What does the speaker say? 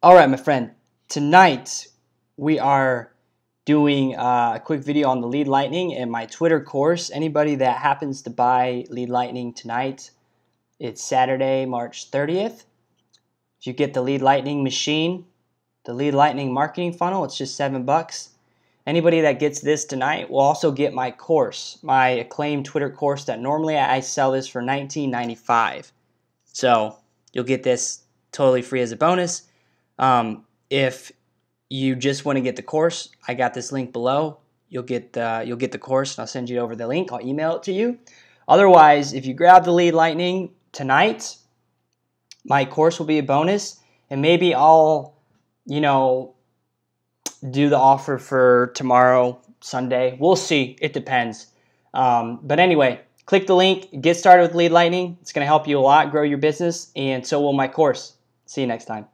All right, my friend. Tonight we are doing uh, a quick video on the Lead Lightning and my Twitter course. Anybody that happens to buy Lead Lightning tonight, it's Saturday, March 30th. If you get the Lead Lightning machine, the Lead Lightning marketing funnel, it's just seven bucks. Anybody that gets this tonight will also get my course, my acclaimed Twitter course that normally I sell this for $19.95. So you'll get this totally free as a bonus. Um, if you just want to get the course, I got this link below. You'll get the you'll get the course, and I'll send you over the link. I'll email it to you. Otherwise, if you grab the lead lightning tonight, my course will be a bonus, and maybe I'll, you know, do the offer for tomorrow, Sunday. We'll see. It depends. Um, but anyway, click the link, get started with Lead Lightning. It's going to help you a lot, grow your business, and so will my course. See you next time.